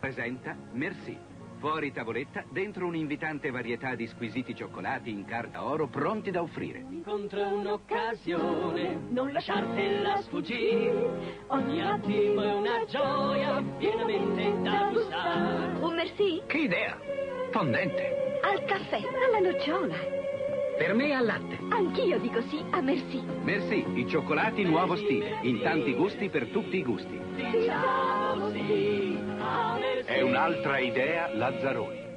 presenta Merci. Fuori tavoletta, dentro un'invitante varietà di squisiti cioccolati in carta oro pronti da offrire. Incontra un'occasione, non lasciartela sfuggire. Ogni attimo è una gioia, pienamente da gustare. Un merci? Che idea! Fondente. Al caffè, alla nocciola. Per me al latte. Anch'io dico sì a merci. Merci, i cioccolati nuovo stile, in tanti gusti per tutti i gusti. Diciamo sì a merci. È un'altra idea Lazzaroni.